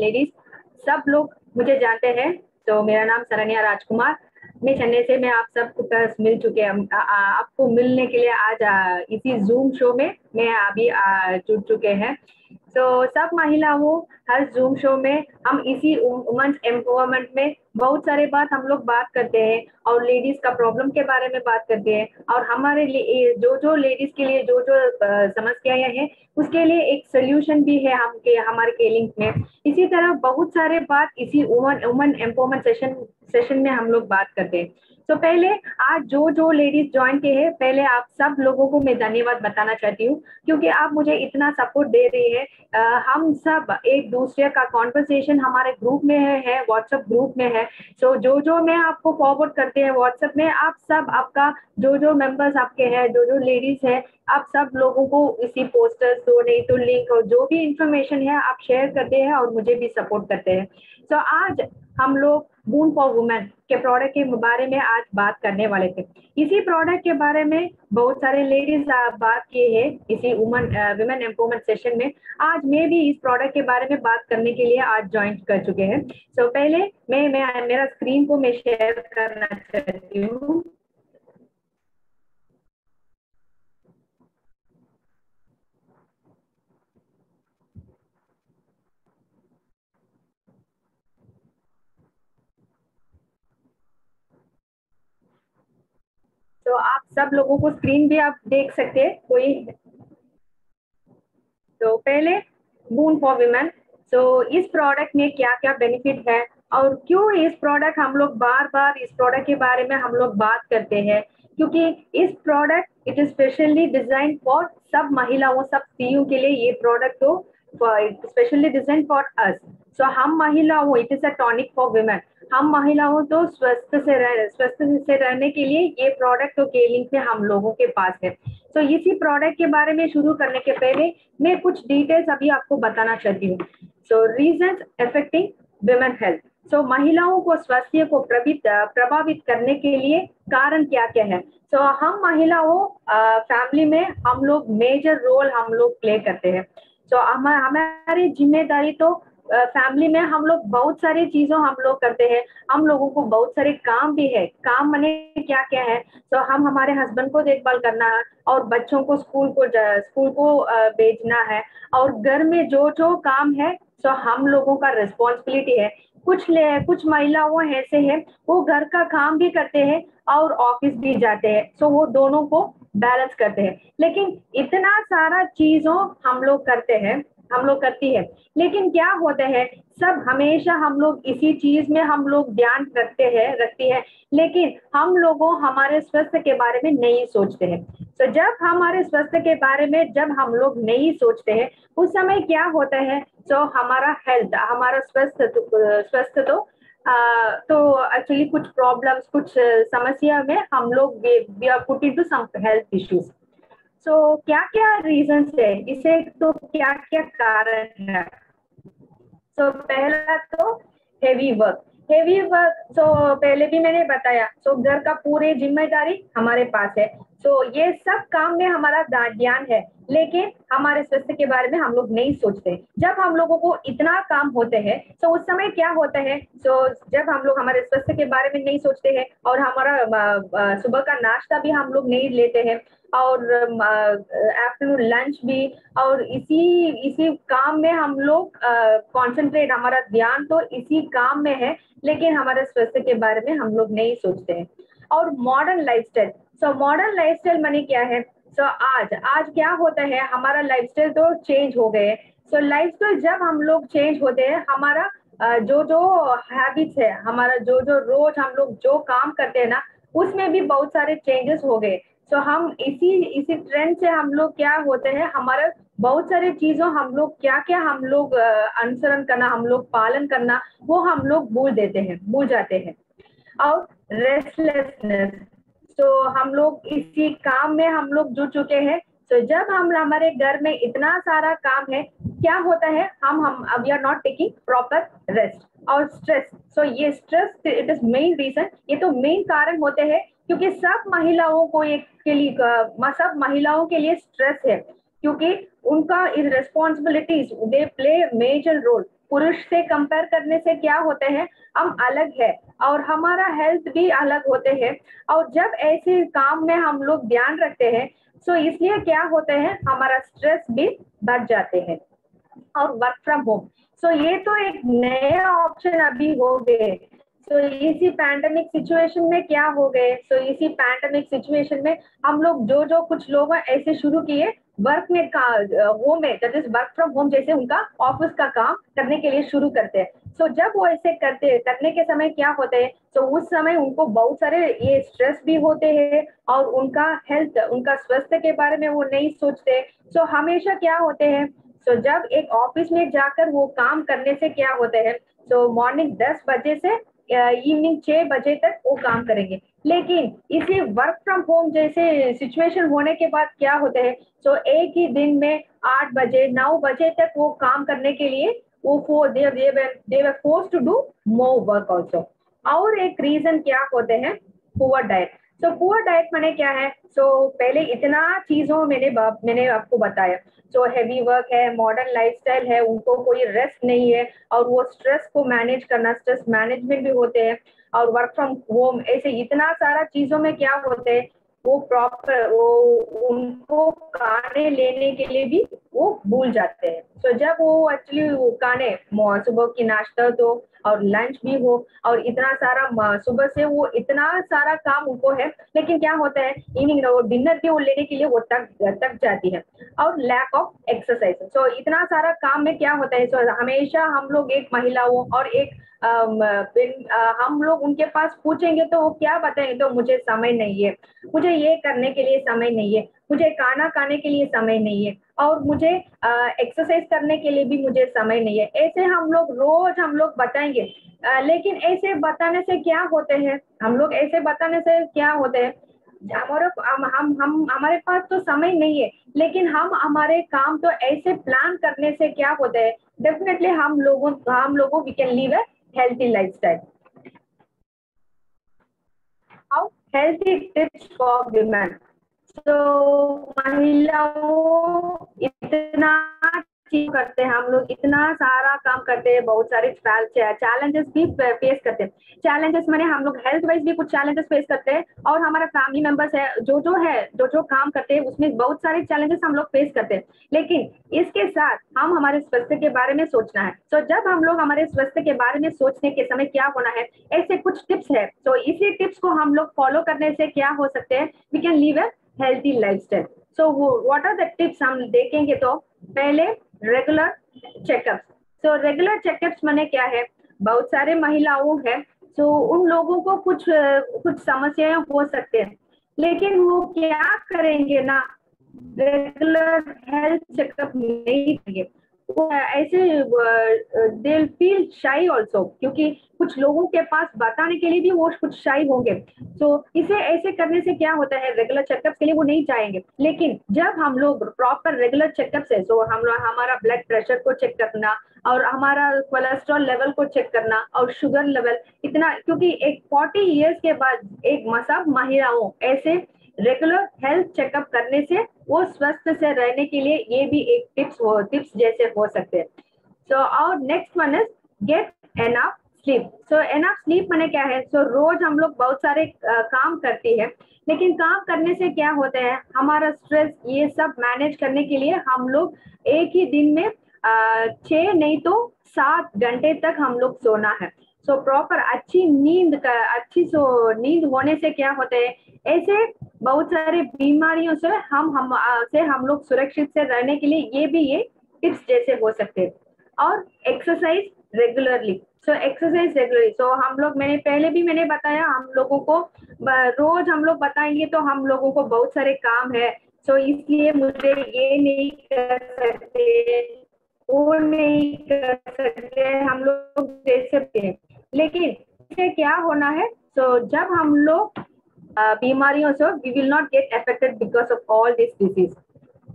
Ladies, सब लोग मुझे जानते हैं। तो मेरा नाम सरन्या राजकुमार। मैं चेन्नई से, मैं आप सब पास मिल चुके हैं। आपको मिलने के लिए आज इसी जूम शो में मैं अभी जुड़ चुके हैं। तो सब महिलाओं, हर जूम शो में हम इसी वुमेंस एम्पावरमेंट में बहुत सारे बात हम लोग बात करते हैं और लेडीज़ का प्रॉब्लम के बारे में बात करते हैं और हमारे लिए जो जो लेडीज़ के लिए जो जो समस्याएँ हैं उसके लिए एक सोल्यूशन भी है हम के हमारे के लिंक में। इसी तरह बहुत सारे बात इसी woman woman empowerment session session में हम लोग बात करते हैं। तो पहले आज जो जो लेडीज़ ज्वाइन के हैं पहले आप सब लोगों को मैं धन्यवाद बताना चाहती हूँ क्योंकि आप मुझे इतना सपोर्ट दे रही है। आ, हम सब एक दूसरे का कॉन्वर्सेशन हमारे ग्रुप में है, है व्हाट्सएप ग्रुप में है सो so, जो जो मैं आपको फॉरवर्ड करते हैं व्हाट्सएप में आप सब आपका जो जो मेंबर्स आपके हैं जो जो लेडीज़ हैं आप सब लोगों को इसी पोस्टर्स तो नहीं तो लिंक और जो भी इंफॉर्मेशन है आप शेयर करते हैं और मुझे भी सपोर्ट करते हैं। सो so, आज हम लोग बून फॉर वुमेन के प्रोडक्ट के बारे में आज बात करने वाले थे। इसी प्रोडक्ट के बारे में बहुत सारे लेडीज़ बात किए हैं इसी वुमन वुमेन एम्पावरमेंट सेशन में। आज मैं भी इस प्रोडक्ट के बारे में बात करने के लिए आज ज्वाइन कर चुके हैं। सो so, पहले मैं मैं मेरा स्क्रीन को मैं शेयर करना चाहती हूँ तो आप सब लोगों को स्क्रीन भी आप देख सकते हैं, कोई तो पहले बून फॉर विमेन तो इस प्रोडक्ट में क्या क्या बेनिफिट है और क्यों इस प्रोडक्ट हम लोग बार बार इस प्रोडक्ट के बारे में हम लोग बात करते हैं? क्योंकि इस product it is specially design for सब महिलाओं, सब स्त्रियों के लिए ये प्रोडक्ट तो specially design for us so हम महिलाओं it is a tonic for women हम महिलाओं तो स्वस्थ से रह स्वस्थ से रहने के लिए ये प्रोडक्ट तो केलिंग में हम लोगों के पास है। तो इसी प्रोडक्ट के बारे में शुरू करने के पहले मैं कुछ डिटेल्स अभी आपको बताना चाहती हूँ। So reason affecting women health so महिलाओं को स्वास्थ्य को प्रभावित करने के लिए कारण क्या क्या है? सो so, हम महिलाओं फैमिली में हम लोग मेजर रोल हम लोग प्ले करते हैं। सो so, हम हमारी ज़िम्मेदारी तो फैमिली में हम लोग बहुत सारी चीज़ों हम लोग करते हैं। हम लोगों को बहुत सारे काम भी है। काम मने क्या क्या है? तो हम हमारे हस्बैंड को देखभाल करना है और बच्चों को स्कूल को स्कूल को भेजना है। और घर में जो जो काम है तो हम लोगों का रिस्पॉन्सिबिलिटी है। कुछ ले, कुछ महिलाओं ऐसे है, वो घर का काम भी करते हैं और ऑफ़िस भी जाते हैं। सो वो दोनों को बैलेंस करते हैं। लेकिन इतना सारा चीज़ों हम लोग करते हैं हम लोग करती है। लेकिन क्या होता है सब हमेशा हम लोग इसी चीज़ में हम लोग ध्यान रखते हैं रखती है। लेकिन हम लोगों हमारे स्वास्थ्य के बारे में नहीं सोचते हैं। तो जब हमारे स्वास्थ्य के बारे में जब हम लोग नहीं सोचते हैं उस समय क्या होता है तो हमारा हेल्थ हमारा स्वस्थ तो, स्वस्थ तो तो एक्चुअली कुछ प्रॉब्लम्स कुछ समस्या में हम लोग we are put into some health issues so so, क्या क्या रीजन है? इसे तो क्या क्या कारण है? सो so, पहला तो heavy work heavy work so पहले भी मैंने बताया सो so, घर का पूरी ज़िम्मेदारी हमारे पास है। So, ये सब काम में हमारा ज्ञान है। लेकिन हमारे स्वास्थ्य के बारे में हम लोग नहीं सोचते। जब हम लोगों को इतना काम होते हैं तो उस समय क्या होता है? तो जब हम लोग हमारे स्वास्थ्य के बारे में नहीं सोचते हैं और हमारा सुबह का नाश्ता भी हम लोग नहीं लेते हैं और आफ्टरनून लंच भी और इसी इसी काम में हम लोग कंसंट्रेट हमारा ध्यान तो इसी काम में है लेकिन हमारे स्वास्थ्य के बारे में हम लोग नहीं सोचते हैं। और modern lifestyle so modern lifestyle money क्या है? सो so, आज आज क्या होता है? हमारा लाइफस्टाइल तो चेंज हो गए। सो so, लाइफस्टाइल जब हम लोग चेंज होते हैं हमारा जो जो हैबिट्स है हमारा जो जो रोज हम लोग जो काम करते हैं ना उसमें भी बहुत सारे चेंजेस हो गए। सो so, हम इसी इसी ट्रेंड से हम लोग क्या होते हैं? हमारा बहुत सारे चीज़ों हम लोग क्या क्या हम लोग अनुसरण करना हम लोग पालन करना वो हम लोग भूल देते हैं भूल जाते हैं। और रेस्टलेसनेस तो हम लोग इसी काम में हम लोग जुड़ चुके हैं। तो जब हम हमारे घर में इतना सारा काम है, क्या होता है? हम हम we are not taking proper rest और स्ट्रेस सो ये stress it is main reason ये तो मेन कारण होते हैं, क्योंकि सब महिलाओं को एक के लिए सब महिलाओं के लिए स्ट्रेस है, क्योंकि उनका responsibilities they play major role पुरुष से कंपेयर करने से क्या होते हैं? हम अलग है। और हमारा हेल्थ भी अलग होते हैं। और जब ऐसे काम में हम लोग ध्यान रखते हैं सो इसलिए क्या होते हैं, हमारा स्ट्रेस भी बढ़ जाते हैं। और वर्क फ्रॉम होम सो ये तो एक नया ऑप्शन अभी हो गए। तो इसी पैंडमिक सिचुएशन में क्या हो गए? तो इसी पैंडमिक सिचुएशन में हम लोग जो जो कुछ लोग ऐसे शुरू किए वर्क में होम में that is work from home जैसे उनका ऑफ़िस का काम करने के लिए शुरू करते हैं। सो so, जब वो ऐसे करते करने के समय क्या होता है? तो उस समय उनको बहुत सारे ये स्ट्रेस भी होते हैं और उनका हेल्थ उनका स्वास्थ्य के बारे में वो नहीं सोचते। सो so, हमेशा क्या होते हैं? सो so, जब एक ऑफ़िस में जाकर वो काम करने से क्या होते हैं? सो मॉर्निंग दस बजे से इवनिंग छह बजे तक वो काम करेंगे। लेकिन इसे वर्क फ्रॉम होम जैसे सिचुएशन होने के बाद क्या होता है? तो एक ही दिन में आठ बजे नौ बजे तक वो काम करने के लिए वो for they they force to do more work also और एक रीजन क्या होते हैं? Poor diet so poor diet मैंने क्या है? सो so, पहले इतना चीज़ों मैंने मैंने आपको बताया। सो हैवी वर्क है मॉडर्न लाइफस्टाइल है उनको कोई रेस्ट नहीं है और वो स्ट्रेस को मैनेज करना स्ट्रेस मैनेजमेंट भी होते हैं और वर्क फ्रॉम होम ऐसे इतना सारा चीज़ों में क्या होते हैं? वो प्रॉपर वो उनको खाने लेने के लिए भी वो भूल जाते हैं। तो so, जब वो एक्चुअली खाने सुबह की नाश्ता तो और लंच भी हो और इतना सारा सुबह से वो इतना सारा काम उनको है लेकिन क्या होता है इवनिंग वो डिनर भी वो लेने के लिए वो तक तक जाती है और लैक ऑफ़ एक्सरसाइज सो इतना सारा काम में क्या होता है सो so, हमेशा हम लोग एक महिलाओं और एक हम लोग उनके पास पूछेंगे तो वो क्या बताएँगे? तो मुझे समय नहीं है। मुझे ये करने के लिए समय नहीं है। मुझे खाना खाने के लिए समय नहीं है। और मुझे एक्सरसाइज करने के लिए भी मुझे समय नहीं है। ऐसे हम लोग रोज हम लोग बताएँगे। आ, लेकिन ऐसे बताने से क्या होते हैं? हम लोग ऐसे बताने से क्या होते हैं? हमारे हम हम हम हमारे पास तो समय नहीं है। लेकिन हम हमारे काम तो ऐसे प्लान करने से क्या होता है? डेफिनेटली हम लोगों हम लोगों we can live a healthy lifestyle. How healthy tips for women. So महिलाओं इतना चीज करते हैं, हम लोग इतना सारा काम करते हैं, बहुत सारे चैलेंजेस भी फेस करते हैं। चैलेंजेस मैंने हम लोग हेल्थ वाइज भी कुछ चैलेंजेस फेस करते हैं और हमारा फैमिली मेंबर्स है, जो जो है, जो जो काम करते हैं, उसमें बहुत सारे चैलेंजेस हम लोग फेस करते हैं। लेकिन इसके साथ हम हमारे स्वास्थ्य के बारे में सोचना है। तो जब हम लोग हमारे स्वास्थ्य के बारे में सोचने के समय क्या होना है, ऐसे कुछ टिप्स है। तो इसी टिप्स को हम लोग फॉलो करने से क्या हो सकते हैं? We can live a healthy lifestyle so what are the tips हम देखेंगे तो पहले regular checkup so regular checkups मैंने क्या है? बहुत सारे महिलाओं है so, उन लोगों को कुछ कुछ समस्याएँ हो सकते हैं। लेकिन वो क्या करेंगे ना? रेगुलर हेल्थ चेकअप नहीं करेंगे। ऐसे दे फील शाई ऑल्सो क्योंकि कुछ लोगों के पास बताने के लिए भी वो कुछ शाई होंगे। तो इसे, ऐसे करने से क्या होता है रेगुलर चेकअप के लिए वो नहीं जाएँगे। लेकिन, जब हम लोग प्रॉपर रेगुलर चेकअप से तो हम, हमारा ब्लड प्रेशर को चेक करना, और हमारा कोलेस्ट्रॉल लेवल को चेक करना, और शुगर लेवल इतना, क्योंकि एक फोर्टी ईयर्स के बाद एक सब महिलाओं, ऐसे रेगुलर हेल्थ चेकअप करने से वो स्वस्थ से रहने के लिए ये भी एक टिप्स हो टिप्स जैसे हो सकते हैं। सो और next one is get enough sleep so enough sleep मैंने क्या है? सो so, रोज हम लोग बहुत सारे काम करते हैं लेकिन काम करने से क्या होता है? हमारा स्ट्रेस ये सब मैनेज करने के लिए हम लोग एक ही दिन में छह नहीं तो सात घंटे तक हम लोग सोना है। सो so, प्रॉपर अच्छी नींद का अच्छी सो नींद होने से क्या होता है? ऐसे बहुत सारे बीमारियों से हम हम से हम लोग सुरक्षित से रहने के लिए ये भी ये टिप्स जैसे हो सकते हैं। और exercise regularly so exercise regularly so हम लोग मैंने पहले भी मैंने बताया हम लोगों को रोज हम लोग बताएँगे तो हम लोगों को बहुत सारे काम है। सो so इसलिए मुझे ये नहीं कर सकते वो नहीं कर सकते हम लोग हैं। लेकिन इसे क्या होना है? सो so, जब हम लोग बीमारियों से we will not get affected because of all this disease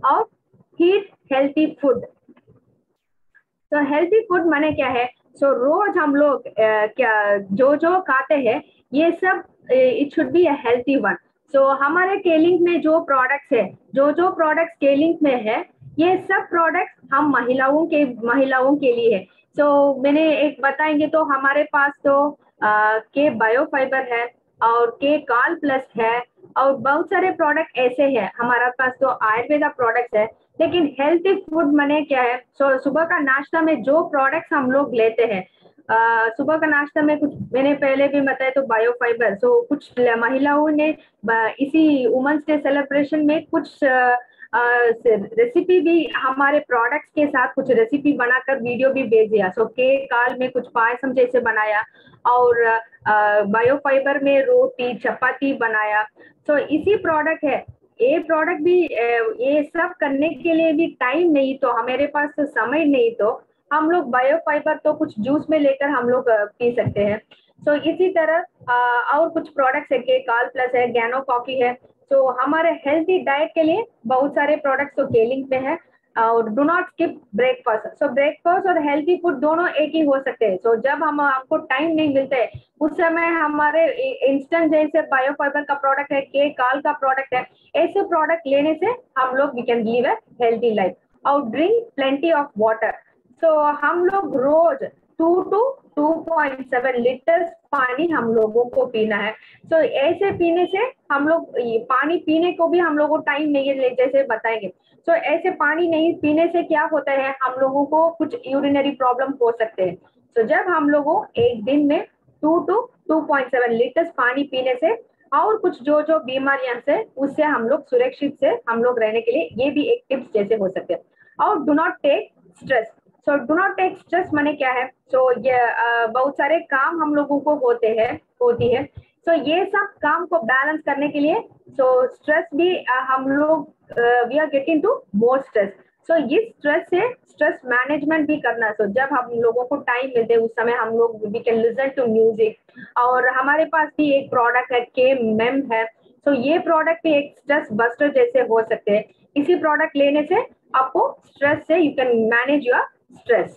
और हीट हेल्थी फ़ूड तो हेल्थी फ़ूड माने क्या है? सो so, रोज हम लोग क्या जो जो खाते हैं ये सब it should be a healthy one so हमारे केलिंग में जो प्रोडक्ट्स है जो जो प्रोडक्ट्स केलिंग में है ये सब प्रोडक्ट्स हम महिलाओं के महिलाओं के लिए है. सो so, मैंने एक बताएँगे तो हमारे पास तो आ, के बायोफाइबर है और के काल प्लस है, और बहुत सारे प्रोडक्ट ऐसे हैं। हमारा पास तो आयुर्वेदा प्रोडक्ट्स है, लेकिन हेल्थी फ़ूड मने क्या है? सो, सुबह का नाश्ता में जो प्रोडक्ट्स हम लोग लेते हैं सुबह का नाश्ता में कुछ, मैंने पहले भी बताया तो बायोफाइबर सो, कुछ महिलाओं ने इसी वुमेंस डे सेलिब्रेशन में कुछ रेसिपी भी हमारे प्रोडक्ट्स के साथ कुछ रेसिपी बनाकर वीडियो भी भेज दिया। सो के काल में कुछ पायसम जैसे बनाया और बायोफाइबर में रोटी चपाती बनाया। सो इसी प्रोडक्ट है। ये प्रोडक्ट भी ये सब करने के लिए भी टाइम नहीं तो हमारे पास तो समय नहीं तो हम लोग बायोफाइबर तो कुछ जूस में लेकर हम लोग पी सकते हैं। सो so, इसी तरह आ, और कुछ प्रोडक्ट्स है। के काल प्लस है गैनो कॉफ़ी है। So, हमारे हेल्थी डाइट के लिए बहुत सारे प्रोडक्ट्स तो केलिंग पे है और do not skip breakfast so breakfast और हेल्थी फ़ूड दोनों एक ही हो सकते हैं. सो so, जब हम आपको टाइम नहीं मिलते उस समय हमारे इंस्टेंट जैसे बायोफाइबर का प्रोडक्ट है के काल का प्रोडक्ट है ऐसे प्रोडक्ट लेने से हम लोग we can live a healthy life और drink plenty of water so हम लोग रोज two two two point seven litres पानी हम लोगों को पीना है। सो so, ऐसे पीने से हम लोग पानी पीने को भी हम लोगों को टाइम नहीं है जैसे बताएँगे। सो so, ऐसे पानी नहीं पीने से क्या होता है हम लोगों को कुछ यूरिनरी प्रॉब्लम हो सकते हैं। सो so, जब हम लोगों एक दिन में two two two point seven litres पानी पीने से और कुछ जो जो बीमारियाँ से उससे हम लोग सुरक्षित से हम लोग रहने के लिए ये भी एक टिप्स जैसे हो सकते हैं। और do not take stress so do not take stress मैंने क्या है? सो so, ये uh, बहुत सारे काम हम लोगों को होते हैं होती है। सो so, ये सब काम को बैलेंस करने के लिए सो so, स्ट्रेस भी uh, हम लोग we are getting too more stress so इस स्ट्रेस से स्ट्रेस मैनेजमेंट भी करना। सो so, जब हम लोगों को टाइम मिलते उस समय हम लोग we can listen to music और हमारे पास भी एक प्रोडक्ट है के मेम है। सो so, ये प्रोडक्ट भी एक स्ट्रेस बस्टर जैसे हो सकते हैं। इसी प्रोडक्ट लेने से आपको स्ट्रेस से you can manage your stress.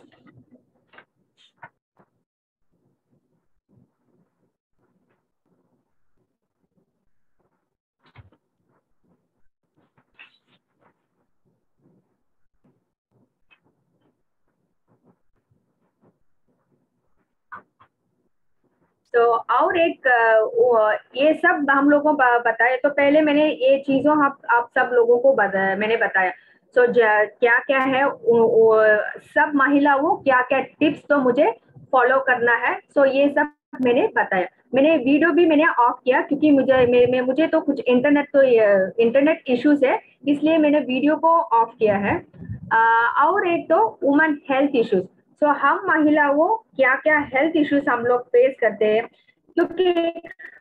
तो और एक ये सब हम लोगों को बताया तो पहले मैंने ये चीज़ों आप आप सब लोगों को मैंने बताया सो so, क्या क्या है? वो, वो, सब महिलाओं क्या क्या टिप्स तो मुझे फॉलो करना है। सो so, ये सब मैंने बताया। मैंने वीडियो भी मैंने ऑफ़ किया क्योंकि मुझे मैं, मैं मुझे तो कुछ इंटरनेट तो इंटरनेट इश्यूज़ है इसलिए मैंने वीडियो को ऑफ़ किया है। आ, और एक तो वुमेन हेल्थ इश्यूज़ सो हम महिलाओं क्या क्या हेल्थ इश्यूज़ हम लोग फेस करते हैं? क्योंकि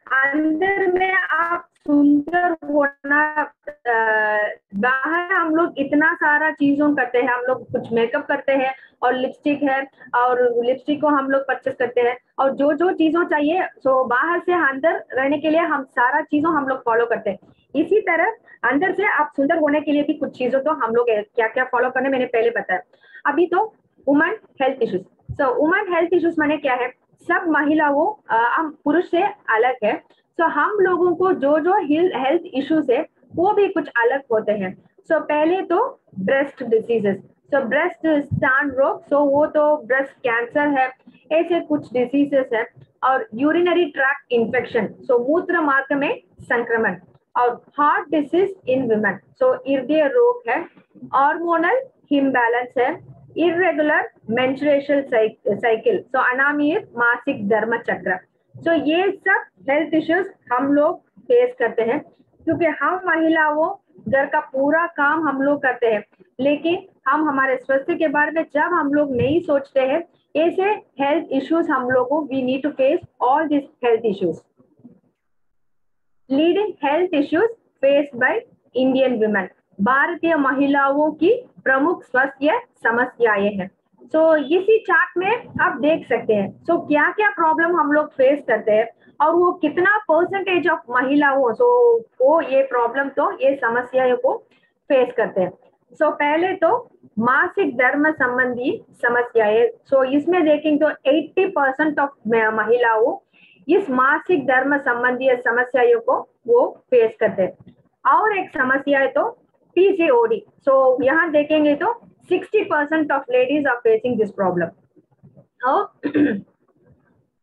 अंदर में आप सुंदर होना बाहर हम लोग इतना सारा चीज़ों करते हैं, हम लोग कुछ मेकअप करते हैं और लिपस्टिक है और लिपस्टिक को हम लोग परचेस करते हैं और जो जो चीज़ों चाहिए सो बाहर से अंदर रहने के लिए हम सारा चीज़ों हम लोग फॉलो करते हैं। इसी तरह अंदर से आप सुंदर होने के लिए भी कुछ चीज़ों तो हम लोग क्या क्या फॉलो करने मैंने पहले बताया। अभी तो women health issues so women health issues मैंने क्या है? सब महिलाओं हम पुरुष से अलग है। सो so, हम लोगों को जो जो हेल्थ इश्यूज़ है वो भी कुछ अलग होते हैं। सो so, पहले तो ब्रेस्ट डिजीजेस सो ब्रेस्ट स्टान रोग सो वो तो ब्रेस्ट कैंसर है ऐसे कुछ डिजीजेस है। और यूरिनरी ट्रैक इन्फेक्शन सो मूत्र मार्ग में संक्रमण। और heart disease in women so हृदय रोग है। हार्मोनल हिमबैलेंस है। इरेगुलर मेंस्ट्रुएशन साइकिल सो अनामित मासिक धर्म चक्र सो ये सब हेल्थ इश्यूज़ हम लोग फेस करते हैं, क्योंकि हम महिलाओं घर का पूरा काम हम लोग करते हैं। लेकिन हम हमारे स्वास्थ्य के बारे में जब हम लोग नहीं सोचते हैं, ऐसे हेल्थ इश्यूज़ हम लोगों we need to face all this health issues leading health issues face by Indian women भारतीय महिलाओं की प्रमुख स्वास्थ्य समस्याएँ हैं। सो so, इसी चार्ट में आप देख सकते हैं। सो so, क्या क्या प्रॉब्लम हम लोग फेस करते हैं और वो कितना परसेंटेज ऑफ़ महिलाओं सो so, वो ये प्रॉब्लम तो ये समस्याओं को फेस करते हैं। सो so, पहले तो मासिक धर्म संबंधी समस्याएँ। सो so, इसमें देखेंगे तो 80 परसेंट ऑफ़ महिलाओं इस मासिक धर्म संबंधी समस्याओं को वो फेस करते हैं। और एक समस्या है तो पीसीओडी सो यहाँ देखेंगे तो 60 percent of ladies are facing this problem और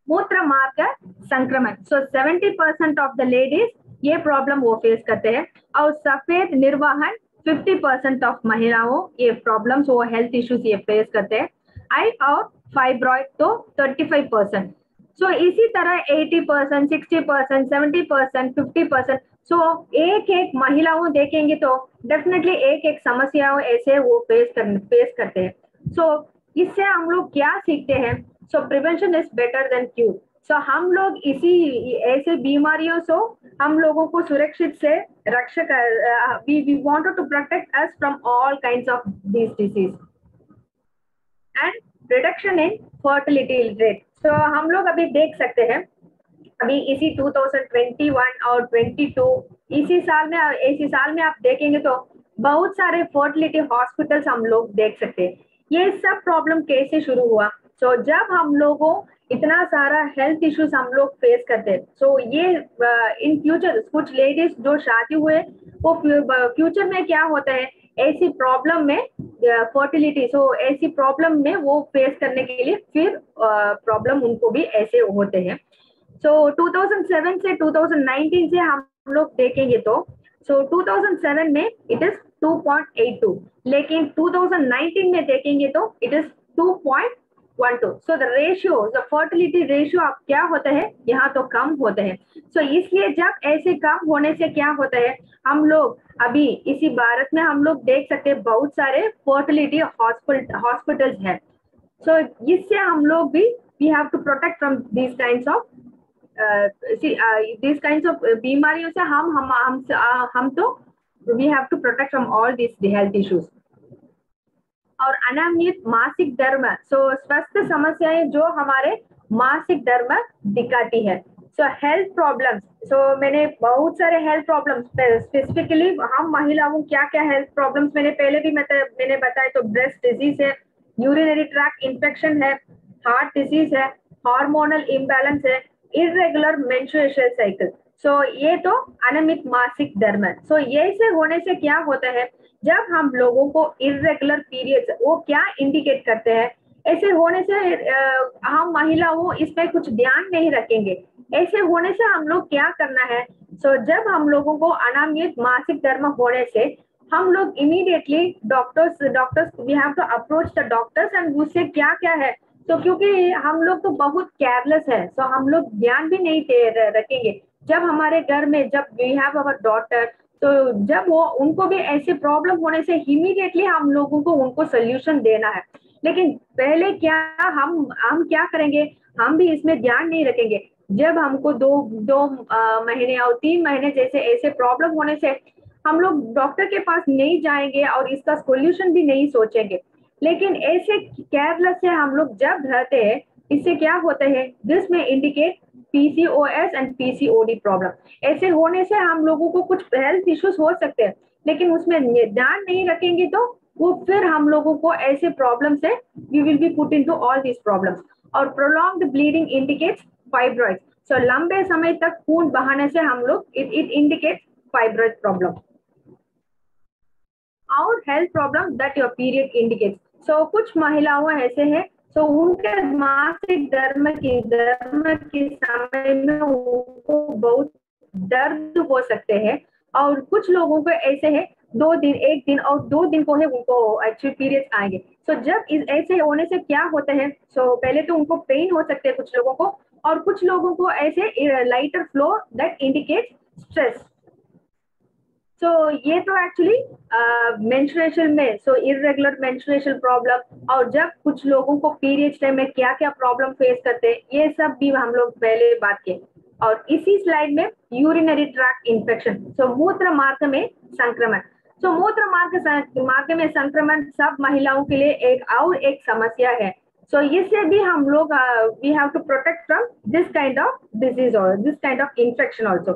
मूत्र मार्ग संक्रमण. So 70 percent of the ladies ये प्रॉब्लम वो फेस करते हैं. और सफ़ेद निर्वाहन 50 परसेंट ऑफ़ महिलाओं ये प्रॉब्लम्स वो हेल्थ इश्यूज़ ये फेस करते हैं. आई और फाइब्रॉइड तो 35 परसेंट सो इसी तरह 80 percent sixty percent seventy percent fifty percent so so, एक एक महिलाओं देखेंगे तो डेफिनेटली एक एक समस्याओं ऐसे वो फेस कर फेस करते हैं। सो so, इससे हम लोग क्या सीखते हैं? So prevention is better than cure so हम लोग इसी ऐसे बीमारियों से हम लोगों को सुरक्षित से रक्षक we we wanted to protect us from all kinds of this disease and reduction in fertility rate so हम लोग अभी देख सकते हैं अभी इसी 2021 और 22 इसी साल में इसी साल में आप देखेंगे तो बहुत सारे फर्टिलिटी हॉस्पिटल्स हम लोग देख सकते हैं। ये सब प्रॉब्लम कैसे शुरू हुआ? सो so, जब हम लोगों इतना सारा हेल्थ इश्यूज़ हम लोग फेस करते हैं सो so, ये इन फ्यूचर कुछ लेडीज़ जो शादी हुए वो फ्यूचर में क्या होता है? ऐसी प्रॉब्लम में फर्टिलिटी सो ऐसी प्रॉब्लम में वो फेस करने के लिए फिर प्रॉब्लम उनको भी ऐसे होते हैं। सो so, 2007 से 2019 से हम लोग देखेंगे तो सो so, 2007 में इट इज़ 2.82 लेकिन 2019 में देखेंगे तो it is 2.12 so the ratio the fertility ratio अब क्या होता है? यहाँ तो कम होते हैं। सो so, इसलिए जब ऐसे कम होने से क्या होता है? हम लोग अभी इसी भारत में हम लोग देख सकते हैं बहुत सारे फर्टिलिटी हॉस्पिटल्स हैं। सो so, इससे हम लोग भी we have to protect from these kinds of this kinds of बीमारियों से हम हम हम uh, हम तो we have to protect from all this health issues और अनियमित मासिक धर्म सो स्वस्थ समस्याएँ जो हमारे मासिक धर्म दिखाती है। सो हेल्थ प्रॉब्लम्स सो मैंने बहुत सारे हेल्थ प्रॉब्लम्स स्पेसिफिकली हम महिलाओं क्या क्या हेल्थ प्रॉब्लम्स मैंने पहले भी मैंने बताया तो ब्रेस्ट डिज़ीज़ है यूरिनरी ट्रैक इन्फेक्शन है हार्ट डिज़ीज़ है हार्मोनल इम्बैलेंस है इरेगुलर मेंस्ट्रुएशन साइकिल सो ये तो अनियमित मासिक धर्म है सो ये से होने से क्या होता है? जब हम लोगों को इरेगुलर पीरियड्स वो क्या इंडिकेट करते हैं? ऐसे होने से हम महिला महिलाओं इसमें कुछ ध्यान नहीं रखेंगे। ऐसे होने से हम लोग क्या करना है? सो so, जब हम लोगों को अनामित मासिक धर्म होने से हम लोग immediately doctors doctors we have to approach the doctors and उससे क्या क्या है? तो क्योंकि हम लोग तो बहुत केयरलेस है तो हम लोग ध्यान भी नहीं दे रखेंगे। जब हमारे घर में, जब वी हैव अवर डॉटर तो जब वो, उनको भी ऐसे प्रॉब्लम होने से इमीडिएटली हम लोगों को उनको सोल्यूशन देना है। लेकिन पहले क्या हम हम क्या करेंगे? हम भी इसमें ध्यान नहीं रखेंगे। जब हमको दो दो महीने और तीन महीने जैसे ऐसे प्रॉब्लम होने से, हम लोग डॉक्टर के पास नहीं जाएँगे और इसका सोल्यूशन भी नहीं सोचेंगे। लेकिन ऐसे केयरलेस से हम लोग जब रहते हैं, इससे क्या होता है? दिस में indicate PCOS and PCOD problem ऐसे होने से हम लोगों को कुछ हेल्थ इश्यूज़ हो सकते हैं, लेकिन उसमें ध्यान नहीं रखेंगे तो वो फिर हम लोगों को ऐसे प्रॉब्लम से we will be put into all this problems और prolong bleeding indicates fibroid so लंबे समय तक खून बहाने से हम लोग it it indicates fibroid problem और health problem that your period indicates so so, कुछ महिलाओं ऐसे हैं तो उनके मासिक धर्म की धर्म के समय में उनको बहुत दर्द हो सकते हैं। और कुछ लोगों को ऐसे है दो दिन एक दिन और दो दिन को है उनको एक्चुअली पीरियड्स आएँगे। सो so, जब इस ऐसे होने से क्या होता है सो so, पहले तो उनको पेन हो सकते हैं कुछ लोगों को और कुछ लोगों को ऐसे lighter flow that indicate stress so so, ये तो एक्चुअली मेंस्ट्रुएशन में सो इरेगुलर मेंस्ट्रुएशन प्रॉब्लम और जब कुछ लोगों को पीरियड्स टाइम में क्या क्या प्रॉब्लम फेस करते हैं ये सब भी हम लोग पहले बात किए। और इसी स्लाइड में यूरिनरी ट्रैक इन्फेक्शन सो मूत्र मार्ग में संक्रमण। सो मूत्र मार्ग मार्ग में संक्रमण सब महिलाओं के लिए एक और एक समस्या है। So, इससे भी हम लोग we have to protect from this kind of disease और this kind of infection also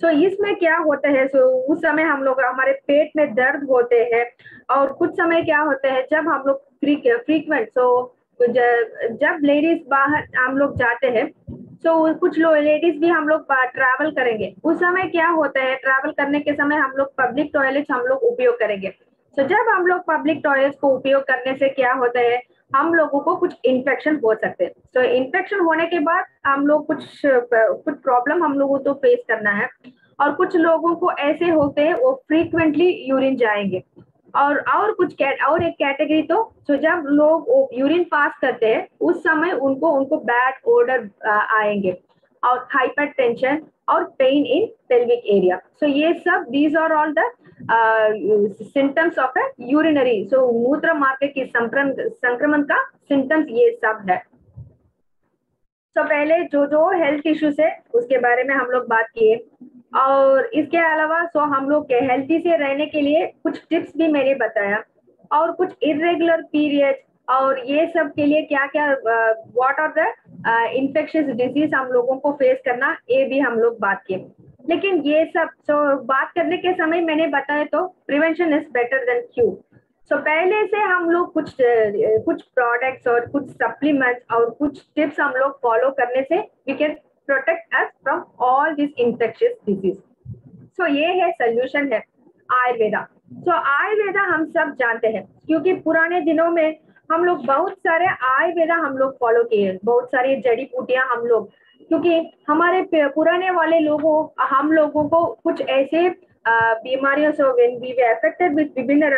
so इसमें क्या होता है? सो so, उस समय हम लोग हमारे पेट में दर्द होते हैं और कुछ समय क्या होता है? जब हम लोग फ्रीक्वेंट सो so, जब लेडीज़ बाहर हम लोग जाते हैं सो so, कुछ लोग लेडीज़ भी हम लोग ट्रैवल करेंगे। उस समय क्या होता है? ट्रैवल करने के समय हम लोग पब्लिक टॉयलेट हम लोग उपयोग करेंगे। सो so, जब हम लोग पब्लिक टॉयलेट को उपयोग करने से क्या होता है? हम लोगों को कुछ इन्फेक्शन हो सकते हैं। तो इन्फेक्शन होने के बाद हम लोग कुछ कुछ प्रॉब्लम हम लोगों को तो फेस करना है। और कुछ लोगों को ऐसे होते हैं, वो फ्रीक्वेंटली यूरिन जाएँगे। और और कुछ कैट और एक कैटेगरी तो तो जब लोग यूरिन पास करते हैं, उस समय उनको उनको बैड ऑर्डर आएँगे। और हाइपर टेंशन और pain in pelvic area so ये सब these are all the symptoms of a urinary so मूत्र मार्ग की संक्रमण का सिम्टम्स ये सब है। तो so, पहले जो जो हेल्थ इश्यूज़ है उसके बारे में हम लोग बात किए। और इसके अलावा सो हम लोग के हेल्थी से रहने के लिए कुछ टिप्स भी मैंने बताया। और कुछ इरेगुलर पीरियड और ये सब के लिए क्या क्या what are the infectious disease हम लोगों को फेस करना ये भी हम लोग बात किए। लेकिन ये सब सो बात करने के समय मैंने बताया तो prevention is better than cure so पहले से हम लोग कुछ कुछ प्रोडक्ट्स और कुछ सप्लीमेंट्स और कुछ टिप्स हम लोग फॉलो करने से we can protect us from all this infectious disease so ये है सोल्यूशन है आयुर्वेदा। सो so, आयुर्वेदा हम सब जानते हैं क्योंकि पुराने दिनों में हम लोग बहुत सारे आयुर्वेदा हम लोग फॉलो किए, बहुत सारी जड़ी बूटियाँ हम लोग, क्योंकि हमारे पुराने वाले लोगों, हम लोगों को कुछ ऐसे बीमारियों से व्हेन वी अफेक्टेड विद विभिन्न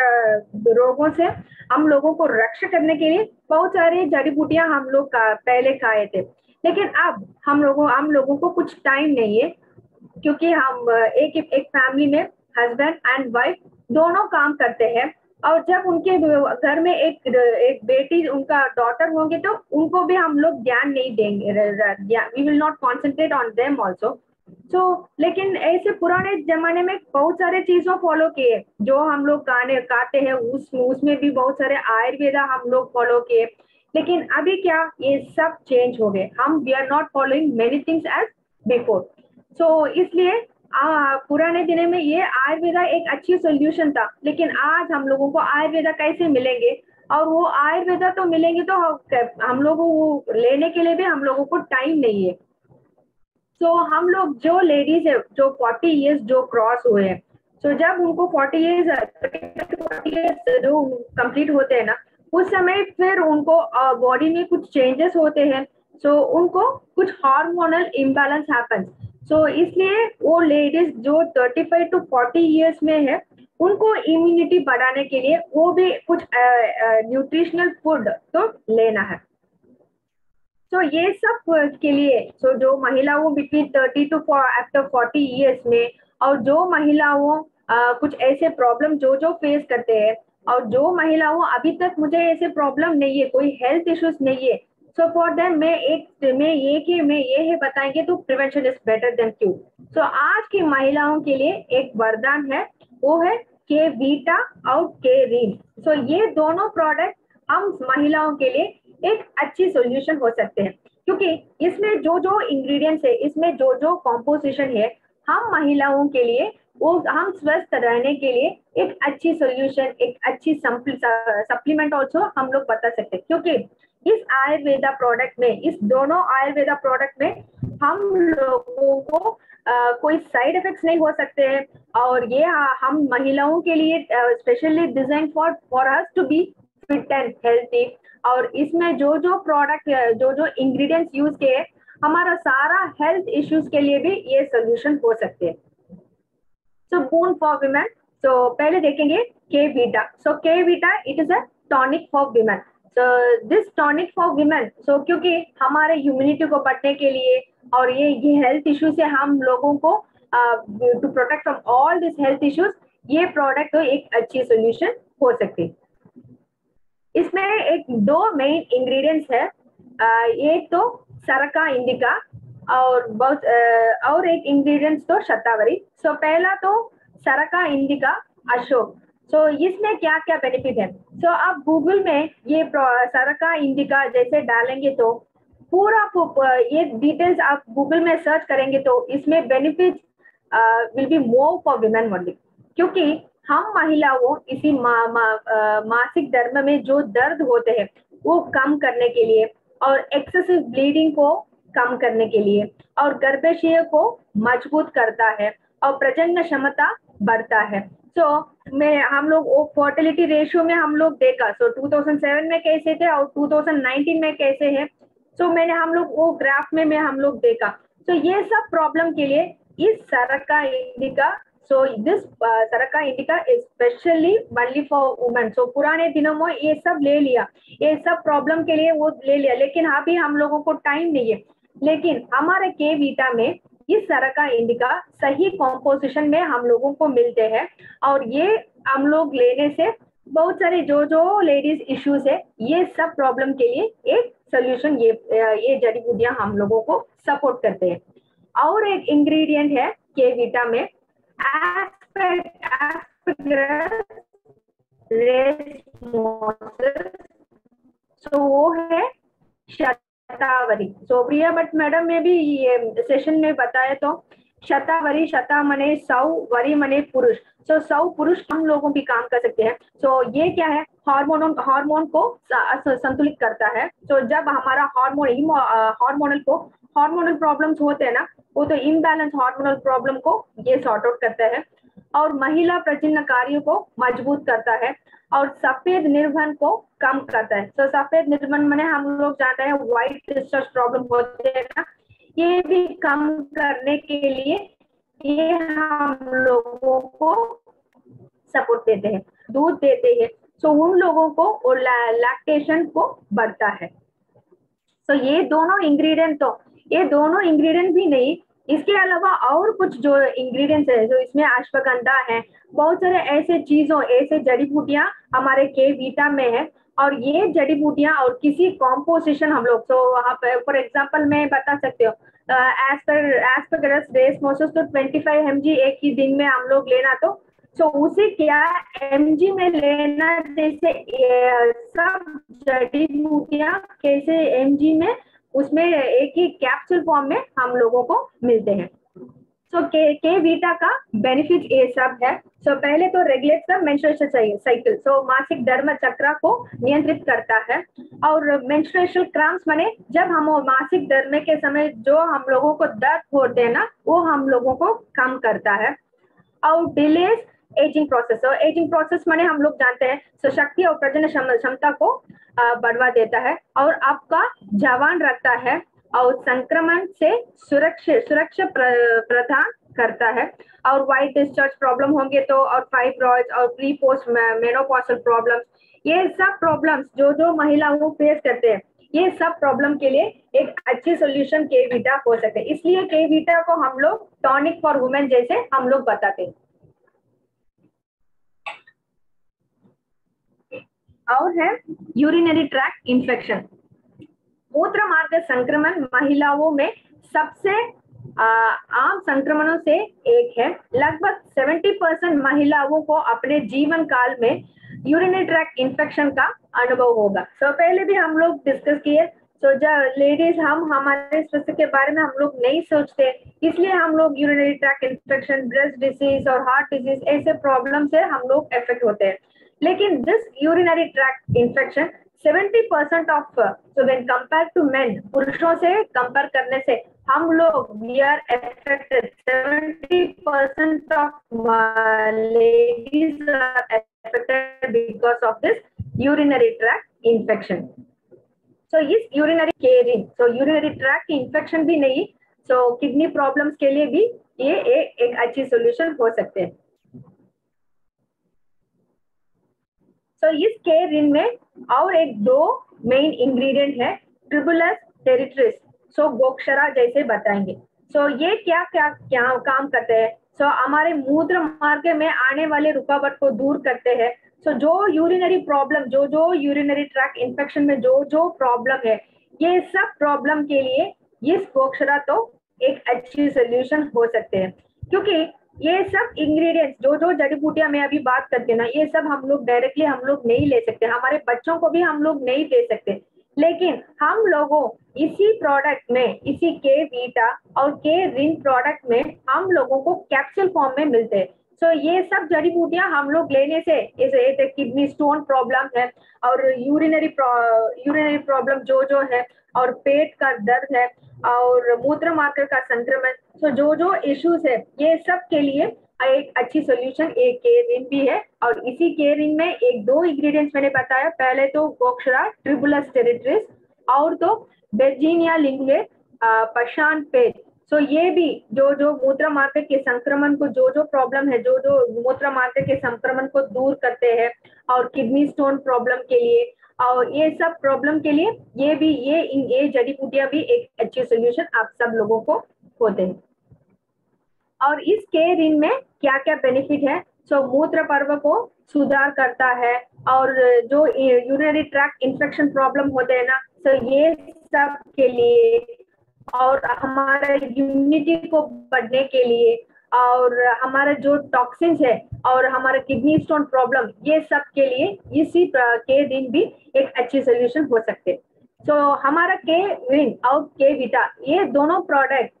रोगों से हम लोगों को रक्षा करने के लिए बहुत सारी जड़ी बूटियाँ हम लोग पहले खाए थे। लेकिन अब हम लोगों हम लोगों को कुछ टाइम नहीं है, क्योंकि हम, एक एक फैमिली में हस्बैंड एंड वाइफ दोनों काम करते हैं। और जब उनके घर में एक एक बेटी, उनका डॉटर होंगे तो उनको भी हम लोग ध्यान नहीं देंगे we will not concentrate on them also so लेकिन ऐसे पुराने जमाने में बहुत सारे चीज़ों फॉलो किए। जो हम लोग गाने गाते हैं, उस, उसमें भी बहुत सारे आयुर्वेदा हम लोग फॉलो किए। लेकिन अभी क्या, ये सब चेंज हो गए। हम we are not following many things as before so इसलिए पुराने दिने में ये आयुर्वेदा एक अच्छी सोल्यूशन था लेकिन आज हम लोगों को आयुर्वेदा कैसे मिलेंगे? और वो आयुर्वेदा तो मिलेंगे तो हम लोगों लेने के लिए भी हम लोगों को टाइम नहीं है। सो so, हम लोग जो लेडीज़ है जो फोर्टी इयर्स जो क्रॉस हुए हैं सो so, जब उनको फोर्टी इयर्स जो कंप्लीट होते हैं ना उस समय फिर उनको बॉडी में कुछ चेंजेस होते हैं सो so, उनको कुछ हार्मोनल इम्बैलेंस हैपन सो इसलिए वो लेडीज़ जो 35 टू 40 इयर्स में है उनको इम्यूनिटी बढ़ाने के लिए वो भी कुछ न्यूट्रिशनल फ़ूड तो लेना है। सो so, ये सब के लिए सो so, जो महिलाओं बिटवीन 30 टू आफ्टर 40 इयर्स में और जो महिलाओं कुछ ऐसे प्रॉब्लम जो जो फेस करते हैं और जो महिलाओं अभी तक मुझे ऐसे प्रॉब्लम नहीं है कोई हेल्थ इश्यूज़ नहीं है सो फॉर देम मैं एक, मैं ये कि, मैं ये है बताएँगे तो prevention is better than cure so आज की महिलाओं के लिए एक वरदान है, वो है के वीटा और के रीन सो ये दोनों प्रोडक्ट हम महिलाओं के लिए एक अच्छी सोल्यूशन हो सकते हैं. क्योंकि इसमें जो जो इंग्रेडिएंट्स है, इसमें जो जो कॉम्पोजिशन है, हम महिलाओं के लिए, वो हम स्वस्थ रहने के लिए एक अच्छी सोल्यूशन एक अच्छी सप्लीमेंट ऑल्सो हम लोग बता सकते हैं. क्योंकि इस आयुर्वेदा प्रोडक्ट में इस दोनों आयुर्वेदा प्रोडक्ट में हम लोगों को आ, कोई साइड इफेक्ट्स नहीं हो सकते हैं। और ये हम महिलाओं के लिए specially design for for us to be fit and healthy और इसमें जो जो प्रोडक्ट जो जो इंग्रेडिएंट्स यूज़ किए हमारा सारा हेल्थ इश्यूज़ के लिए भी ये सोल्यूशन हो सकते हैं। So boon for women so पहले देखेंगे K Vita so K Vita it is a tonic for women this tonic for women so क्योंकि हमारे ह्यूमिनिटी को बढ़ने के लिए और ये ये हेल्थ इश्यू से हम लोगों को to protect from all this health issues ये प्रोडक्ट तो एक अच्छी सोल्यूशन हो सकती। इसमें एक, दो मेन इंग्रेडिएंट्स है। एक तो सरका इंडिका और बहुत और एक इंग्रेडिएंट्स तो शतावरी। सो पहला तो सरका इंडिका अशोक। सो so, इसमें क्या क्या बेनिफिट है? सो so, आप गूगल में ये सरका इंडिका जैसे डालेंगे तो पूरा ये डिटेल्स आप गूगल में सर्च करेंगे तो इसमें benefit will be more for women only क्योंकि हम महिलाओं इसी मा, मा, आ, मासिक धर्म में जो दर्द होते हैं वो कम करने के लिए और एक्सेसिव ब्लीडिंग को कम करने के लिए और गर्भाशय को मज़बूत करता है और प्रजनन क्षमता बढ़ता है। सो so, मैं हम लोग फर्टिलिटी रेशियो में हम लोग देखा। सो so, 2007 में कैसे थे और 2019 में कैसे है? सो so, मैंने हम लोग वो ग्राफ में में हम लोग देखा। सो so, ये सब प्रॉब्लम के लिए इस Saraca indica so this Saraca indica specially only for women so पुराने दिनों में ये सब ले लिया। ये सब प्रॉब्लम के लिए वो ले लिया। लेकिन अभी हम लोगों को टाइम नहीं है। लेकिन हमारे के वीटा में इस तरह का इंडिका सही कॉम्पोजिशन में हम लोगों को मिलते हैं। और ये हम लोग लेने से बहुत सारे जो जो लेडीज़ इश्यूज़ है, ये सब प्रॉब्लम के लिए एक सोल्यूशन ये ये जड़ी बूटियाँ हम लोगों को सपोर्ट करते हैं। और एक इंग्रेडिएंट है के वीटा में सो वो है शतावरी। सो प्रिया बट मैडम ने भी ये सेशन में बताया तो शतावरी शता मने सौ वरी मने पुरुष। सो so, सौ पुरुष हम लोगों भी काम कर सकते हैं। सो so, ये क्या है? हार्मोन हार्मोन को संतुलित करता है। सो so, जब हमारा हार्मोन हार्मोनल को हार्मोनल प्रॉब्लम्स होते हैं ना वो तो इम्बैलेंस हार्मोनल प्रॉब्लम को ये सॉर्ट आउट करता है। और महिला प्रजनन कार्यों को मज़बूत करता है। और सफ़ेद निर्भन को कम करता है। तो सफ़ेद निर्भन मैंने हम लोग जानते हैं व्हाइट डिस्चार्ज प्रॉब्लम होते हैं ना। ये भी कम करने के लिए ये हम लोगों को सपोर्ट देते हैं, दूध देते हैं। तो उन लोगों को और लैक्टेशन को बढ़ता है। तो ये दोनों इंग्रेडिएंट तो ये दोनों इंग्रेडिएंट भी नहीं इसके अलावा और कुछ जो इंग्रेडिएंट्स है जो इसमें अश्वगंधा है बहुत सारे ऐसे चीज़ों ऐसे जड़ी बूटियाँ हमारे के वीटा में है और ये जड़ी बूटियाँ और किसी कॉम्पोजिशन हम लोग तो वहाँ पर फॉर एग्ज़ाम्पल मैं बता सकते हो as per as per race Moses तो 25 फाइव एम जी एक ही दिन में हम लोग लेना तो सो so, उसे क्या एम जी में लेना जैसे सब जड़ी बूटियाँ कैसे एम जी में उसमें एक ही कैप्सूल फॉर्म में हम लोगों को मिलते हैं। सो के के वीटा का बेनिफिट ये सब है। सो so, पहले तो regulate the menstruation cycle so मासिक धर्म चक्र को नियंत्रित करता है। और मेंस्ट्रुएशन क्रैम्प्स माने जब हम मासिक धर्म के समय जो हम लोगों को दर्द होते हैं ना वो हम लोगों को कम करता है। और डिलेस एजिंग प्रोसेस और एजिंग प्रोसेस माने हम लोग जानते हैं सो शक्ति और प्रजन क्षमता को बढ़वा देता है और आपका जवान रखता है और संक्रमण से सुरक्षा सुरक्षा प्रदान करता है। और वाइट डिस्चार्ज प्रॉब्लम होंगे तो और फाइब्रॉइड और प्री पोस्ट मेनोपॉसल प्रॉब्लम्स ये सब प्रॉब्लम्स जो जो महिलाओं फेस करते हैं, ये सब प्रॉब्लम के लिए एक अच्छी सोल्यूशन के वीटा हो सकते हैं। इसलिए के वीटा को हम लोग टॉनिक फॉर वुमेन जैसे हम लोग बताते हैं। और है यूरिनरी ट्रैक इन्फेक्शन मूत्र मार्ग संक्रमण महिलाओं में सबसे आम संक्रमणों से एक है। लगभग 70 परसेंट महिलाओं को अपने जीवन काल में यूरिनरी ट्रैक इन्फेक्शन का अनुभव होगा। तो so, पहले भी हम लोग डिस्कस किए। तो जब लेडीज़ हम हमारे स्वास्थ्य के बारे में हम लोग नहीं सोचते। इसलिए हम लोग urinary tract infection breast disease और हार्ट डिज़ीज़ ऐसे प्रॉब्लम से हम लोग इफ़ेक्ट होते हैं। लेकिन this urinary tract infection 70 percent of so when compare to men पुरुषों से कंपेयर करने से हम लोग we are affected 70 percent of ladies are affected because of this urinary tract infection so इस urinary caring so urinary tract infection भी नहीं सो kidney problems के लिए भी ये एक अच्छी सोल्यूशन हो सकते हैं। सो इस केयर रिन में और एक दो मेन इंग्रेडिएंट है ट्रिबुलस टेरिट्रिस सो गोक्षरा जैसे बताएँगे। सो so, ये क्या क्या क्या काम करते हैं? सो so, हमारे मूत्र मार्ग में आने वाले रुकावट को दूर करते हैं। सो so, जो यूरिनरी प्रॉब्लम जो जो यूरिनरी ट्रैक इन्फेक्शन में जो जो प्रॉब्लम है ये सब प्रॉब्लम के लिए इस गोक्षरा तो एक अच्छी सोल्यूशन हो सकते हैं। क्योंकि ये सब इंग्रेडिएंट्स जो जो जड़ी बूटियाँ मैं अभी बात करती ना, ये सब हम लोग डायरेक्टली हम लोग नहीं ले सकते। हमारे बच्चों को भी हम लोग नहीं दे सकते। लेकिन हम लोगों, इसी प्रोडक्ट में, इसी के वीटा और के रिन प्रोडक्ट में हम लोगों को कैप्सूल फॉर्म में मिलते हैं। सो ये सब जड़ी बूटियाँ हम लोग लेने से किडनी स्टोन प्रॉब्लम है और यूरिनरी यूरिनरी प्रॉब्लम जो जो है और पेट का दर्द है और मूत्र मार्ग का संक्रमण। तो जो जो इश्यूज़ है, ये सब के लिए एक अच्छी सोल्यूशन एक केयरिन भी है। और इसी केयरिन में एक दो इंग्रेडिएंट्स मैंने बताया। पहले तो गोक्षरा ट्रिबुलस टेरिटरीज और तो बेर्जीनिया लिंगुए पशान पेट। सो ये भी जो जो मूत्र मार्ग के संक्रमण को, जो जो प्रॉब्लम है, जो जो मूत्र मार्ग के संक्रमण को दूर करते हैं, और किडनी स्टोन प्रॉब्लम के लिए और ये सब प्रॉब्लम के लिए ये भी, ये इन, ये जड़ी बूटियाँ भी एक अच्छी सोल्यूशन आप सब लोगों को होते हैं। और इस केयर इन में क्या क्या बेनिफिट है? सो मूत्र पर्व को सुधार करता है और जो यूरिनरी ट्रैक इन्फेक्शन प्रॉब्लम होते हैं ना तो ये सब के लिए और हमारे इम्यूनिटी को बढ़ने के लिए और हमारा जो टॉक्सिन्स है और हमारा किडनी स्टोन प्रॉब्लम ये सब के लिए इसी के दिन भी एक अच्छी सोल्यूशन हो सकते तो so, हमारा के विन और के विटा ये दोनों प्रोडक्ट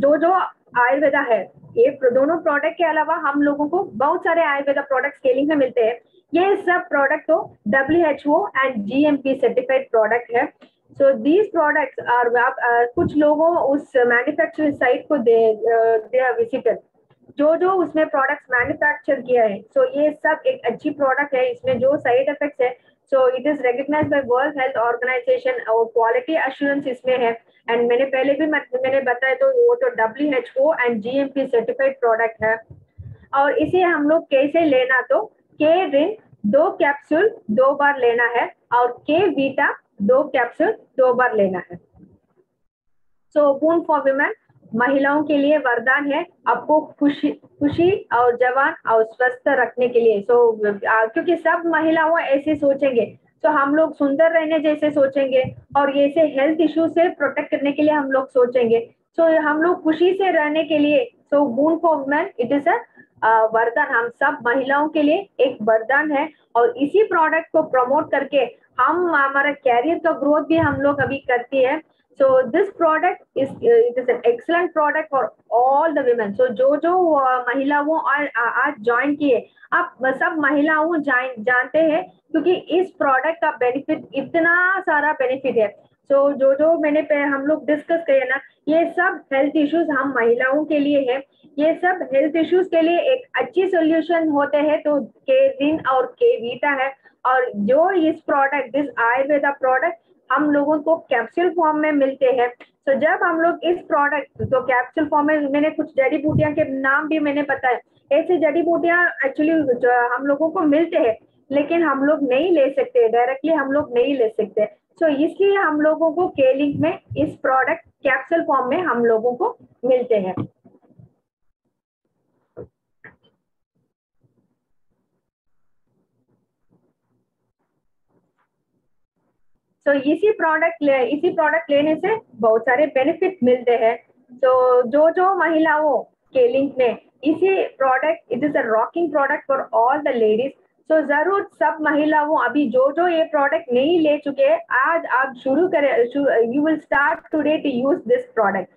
जो जो आयुर्वेदा है ये दोनों प्रोडक्ट के अलावा हम लोगों को बहुत सारे आयुर्वेदा प्रोडक्ट स्केलिंग में मिलते हैं। ये सब प्रोडक्ट तो W H O and G M P certified product है। सो दीज प्रोडक्ट्स आर कुछ लोगों उस मैन्युफैक्चरिंग साइट को दे दे विजिटेड जो जो उसमें प्रोडक्ट्स मैन्युफैक्चर किया है सो so ये सब एक अच्छी प्रोडक्ट है, इसमें जो साइड इफेक्ट्स है so it is recognise by World Health Organisation और क्वालिटी अश्योरेंस इसमें है। एंड मैंने पहले भी मैंने बताया तो वो तो W H O and G M P certified product है। और इसे हम लोग कैसे लेना तो के दिन दो कैप्सूल दो बार लेना है, और के वीटा दो कैप्सूल दो बार लेना है। सो बून फॉर विमेन महिलाओं के लिए वरदान है आपको खुशी खुशी और जवान और स्वस्थ रखने के लिए। सो so, क्योंकि सब महिलाओं ऐसे सोचेंगे। तो हम लोग सुंदर रहने जैसे सोचेंगे और ये से हेल्थ इश्यू से प्रोटेक्ट करने के लिए हम लोग सोचेंगे। सो so, हम लोग खुशी से रहने के लिए so boon for women it is a वरदान। हम सब महिलाओं के लिए एक वरदान है और इसी प्रोडक्ट को प्रमोट करके हम हमारा कैरियर का ग्रोथ भी हम लोग अभी करती है। So this product is it is an excellent product for all the women. So जो जो uh, महिलाओं आज ज्वाइन किए आप सब महिलाओं जानते हैं क्योंकि इस प्रोडक्ट का बेनिफिट इतना सारा बेनिफिट है। सो so, जो जो मैंने हम लोग डिस्कस किए ना ये सब हेल्थ इश्यूज़ हम महिलाओं के लिए है। ये सब हेल्थ इश्यूज़ के लिए एक अच्छी सोल्यूशन होते हैं तो के दिन और के वीटा है। और जो इस प्रोडक्ट दिस आयुर्वेदा प्रोडक्ट हम लोगों को कैप्सूल फॉर्म में मिलते हैं। तो जब हम लोग इस प्रोडक्ट तो कैप्सूल फॉर्म में मैंने कुछ जड़ी बूटियाँ के नाम भी मैंने बताया ऐसे जड़ी बूटियाँ एक्चुअली हम लोगों को मिलते हैं लेकिन हम लोग नहीं ले सकते डायरेक्टली हम लोग नहीं ले सकते। सो so, इसलिए हम लोगों को केलिंग में इस प्रोडक्ट कैप्सूल फॉर्म में हम लोगों को मिलते हैं। तो इसी प्रोडक्ट ले, इसी प्रोडक्ट लेने से बहुत सारे बेनिफिट मिलते हैं। तो जो जो महिलाओं के लिंक में, इसी product it is a rocking product for all the ladies तो ज़रूर सब महिलाओं अभी जो जो ये प्रोडक्ट नहीं ले चुके आज आप शुरू करें you will start today to use this product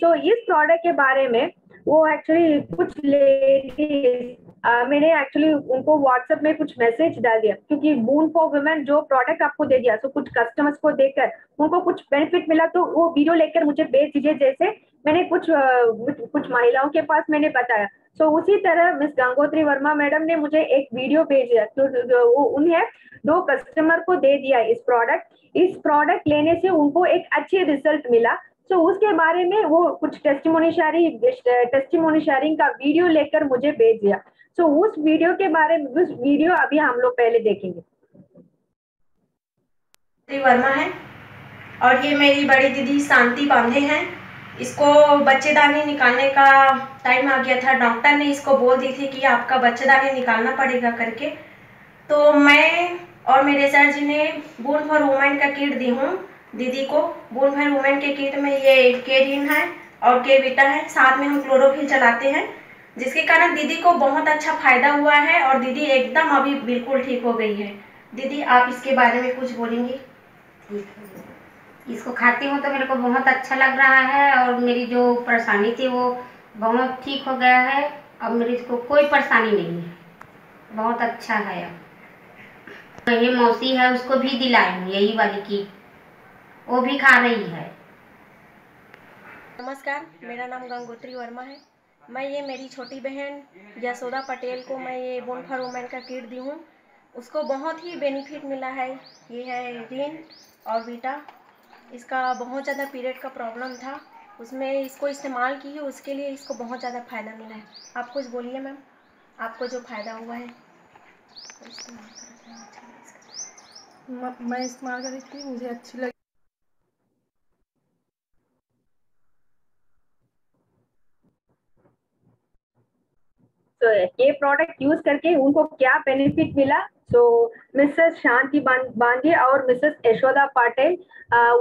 so इस प्रोडक्ट के बारे में, वो एक्चुअली कुछ लेडीज़ Uh, मैंने एक्चुअली उनको व्हाट्सएप में कुछ मैसेज डाल दिया क्योंकि बून फॉर वुमेन जो प्रोडक्ट आपको दे दिया तो कुछ कस्टमर्स को देकर उनको कुछ बेनिफिट मिला तो वो वीडियो लेकर मुझे भेज दीजिए जैसे मैंने कुछ कुछ महिलाओं के पास मैंने बताया। तो उसी तरह मिस गंगोत्री वर्मा मैडम ने मुझे एक वीडियो भेजा तो वो उन्हें दो कस्टमर को दे दिया इस प्रोडक्ट इस प्रोडक्ट लेने से उनको एक अच्छे रिज़ल्ट मिला। तो उसके बारे में वो कुछ टेस्टिमोनी शेयरिंग टेस्टिमोनी शेयरिंग का वीडियो लेकर मुझे भेज दिया। तो उस वीडियो के बारे में, उस वीडियो अभी हम लोग पहले देखेंगे। वर्मा है, और ये मेरी बड़ी दीदी शांति बांधे हैं। इसको बच्चेदानी निकालने का टाइम आ गया था। डॉक्टर ने इसको बोल दी थी कि आपका बच्चेदानी निकालना पड़ेगा करके। तो मैं और मेरे सर जी ने बोन फॉर वुमेन का किट दी हूँ दीदी को। बोन फॉर वुमेन के किट में ये केरिन है और के बीटा है। साथ में हम क्लोरोफिल चलाते हैं। जिसके कारण दीदी को बहुत अच्छा फ़ायदा हुआ है और दीदी एकदम अभी बिल्कुल ठीक हो गई है। दीदी, आप इसके बारे में कुछ बोलेंगी? इसको खाती हूँ तो मेरे को बहुत अच्छा लग रहा है और मेरी जो परेशानी थी वो बहुत ठीक हो गया है। अब मेरी इसको कोई परेशानी नहीं है। बहुत अच्छा है। अब ये मौसी है, उसको भी दिलाई यही वाली की। वो भी खा रही है। नमस्कार, मेरा नाम गंगोत्री वर्मा है। मैं ये मेरी छोटी बहन यशोदा पटेल को मैं ये बोन फॉर वुमेन का किट दी हूँ। उसको बहुत ही बेनिफिट मिला है। ये है रिन और बीटा इसका बहुत ज़्यादा पीरियड का प्रॉब्लम था। उसमें इसको इस्तेमाल की है, उसके लिए इसको बहुत ज़्यादा फ़ायदा मिला है। आप कुछ बोलिए मैम, आपको जो फ़ायदा हुआ है। मैं इस्तेमाल कर रही थी, मुझे अच्छी लगी। तो ये प्रोडक्ट यूज़ करके उनको क्या बेनिफिट मिला? सो मिसेस शांति बांगे और मिसेस यशोदा पाटिल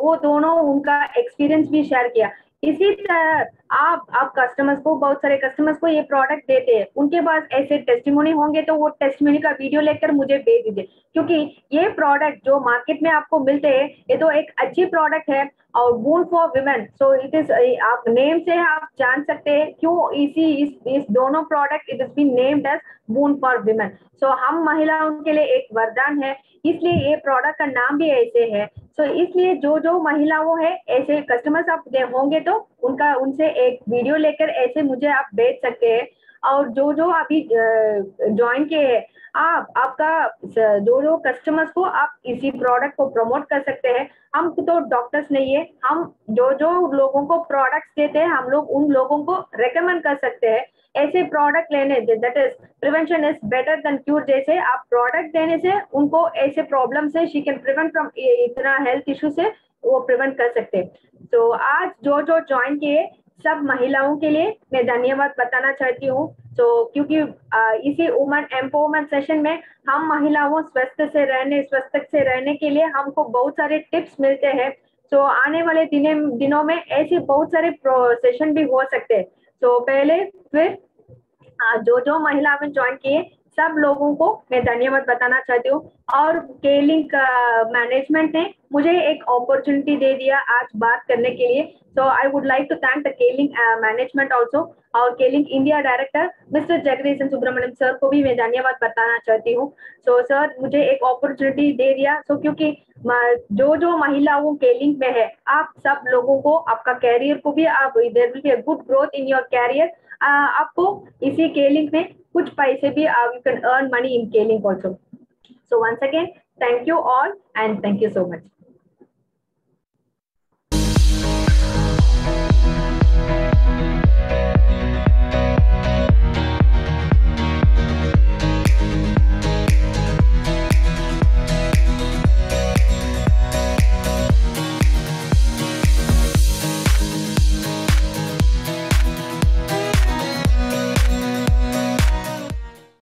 वो दोनों उनका एक्सपीरियंस भी शेयर किया। इसी तरह आप आप कस्टमर्स को, बहुत सारे कस्टमर्स को ये प्रोडक्ट देते हैं। उनके पास ऐसे टेस्टिमोनी होंगे तो वो टेस्टिमोनी का वीडियो लेकर मुझे भेज दीजिए। क्योंकि ये प्रोडक्ट जो मार्केट में आपको मिलते हैं, ये तो एक अच्छी प्रोडक्ट है। और boon for women so it is आप नेम से आप जान सकते हैं क्यों इसी इस इस दोनों product it is been named as boon for women so हम महिलाओं के लिए एक वरदान है इसलिए ये प्रोडक्ट का नाम भी ऐसे है। सो so, इसलिए जो जो महिलाओं है ऐसे कस्टमर्स आप होंगे तो उनका उनसे एक वीडियो लेकर ऐसे मुझे आप भेज सकते हैं। और जो जो अभी ज्वाइन किए हैं आप आपका जो जो कस्टमर्स को आप इसी प्रोडक्ट को प्रमोट कर सकते हैं। हम तो डॉक्टर्स नहीं है। हम जो जो लोगों को प्रोडक्ट्स देते हैं, हम लोग उन लोगों को रेकमेंड कर सकते हैं। ऐसे प्रोडक्ट लेने that is prevention is better than cure जैसे आप प्रोडक्ट देने से उनको ऐसे प्रॉब्लम से शी कैन प्रिवेंट फ्रॉम इतना हेल्थ इश्यू से वो प्रिवेंट कर सकते हैं। तो आज जो जो ज्वाइन किए सब महिलाओं के लिए मैं धन्यवाद बताना चाहती हूँ। तो क्योंकि इसी वुमन एम्पावरमेंट सेशन में हम महिलाओं स्वस्थ से रहने, स्वस्थ से रहने के लिए हमको बहुत सारे टिप्स मिलते हैं। तो आने वाले दिने, दिनों में ऐसे बहुत सारे सेशन भी हो सकते हैं। तो पहले फिर जो जो महिला में ज्वाइन किए सब लोगों को मैं धन्यवाद बताना चाहती हूँ। और केलिंग मैनेजमेंट ने मुझे एक अपॉर्चुनिटी दे दिया आज बात करने के लिए। So I would like to thank the Kelling management also और Kelling India director mister Jagadeesan Subramanyam sir को भी मैं धन्यवाद बताना चाहती हूँ। सो so, सर मुझे एक अपॉर्चुनिटी दे दिया। सो so, क्योंकि जो जो महिलाओं केलिंग में है आप सब लोगों को आपका कैरियर को भी आप there will be good growth in your career आपको इसी केलिंग में कुछ पैसे भी you can earn money in Kelling also so once again thank you all and thank you so much